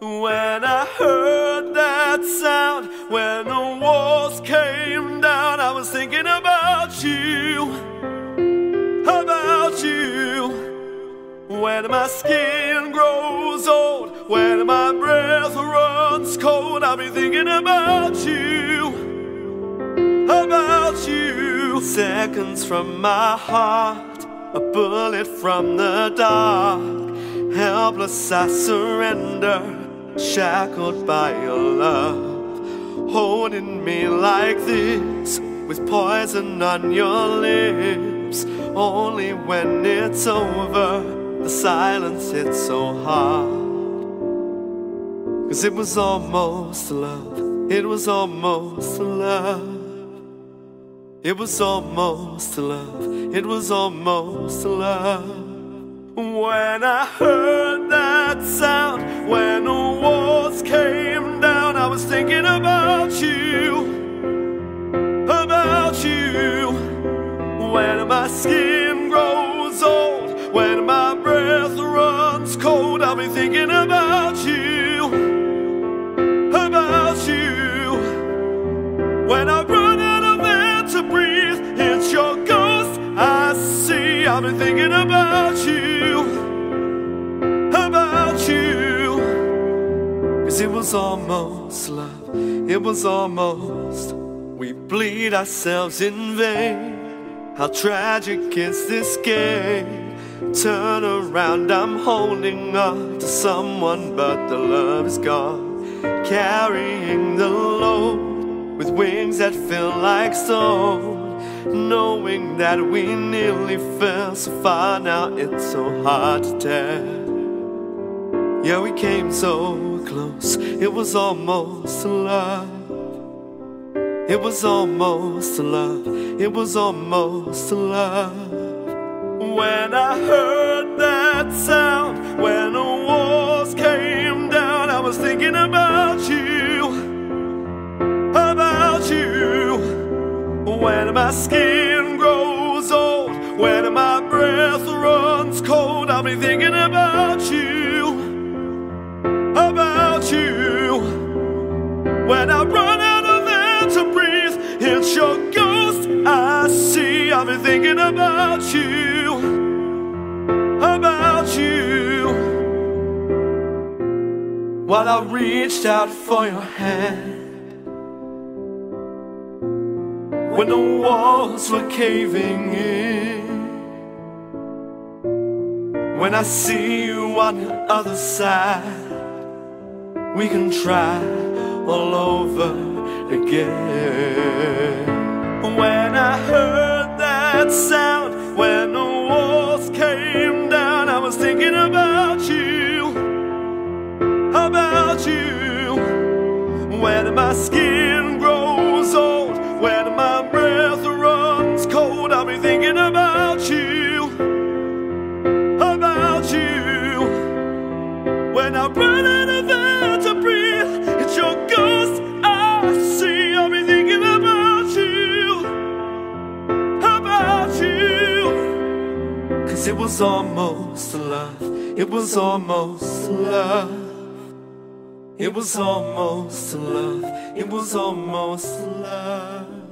When I heard that sound, when the walls came down, I was thinking about you, about you. When my skin grows old, when my breath runs cold, I'll be thinking about you, about you. Seconds from my heart, a bullet from the dark, helpless I surrender shackled by your love, holding me like this with poison on your lips. Only when it's over, the silence hits so hard. Cause it was almost love, it was almost love. It was almost love, it was almost love. When I heard be thinking about you, about you. When I run out of air to breathe, it's your ghost I see. I've been thinking about you. About you. Cause it was almost love, it was almost. We bleed ourselves in vain. How tragic is this game? Turn around, I'm holding on to someone, but the love is gone. Carrying the load with wings that feel like stone. Knowing that we nearly fell so far now, it's so hard to tell. Yeah, we came so close, it was almost love. It was almost love, it was almost love. When I heard that sound, when the walls came down, I was thinking about you, about you. When my skin grows old, when my breath runs cold, I'll be thinking about you. Thinking about you, about you. While I reached out for your hand, when the walls were caving in. When I see you on the other side, we can try all over again. When I heard my skin grows old, when my breath runs cold, I'll be thinking about you, about you. When I run out of air to breathe, it's your ghost I see. I'll be thinking about you, about you. Cause it was almost love, it was almost love. It was almost love, it was almost love.